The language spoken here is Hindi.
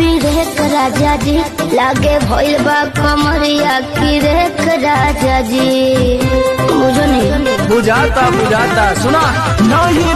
राजा जी, लागे भइल बा कमरिया की रेख राजा जी। बुझो नहीं बुझाता बुझाता, सुना, नहीं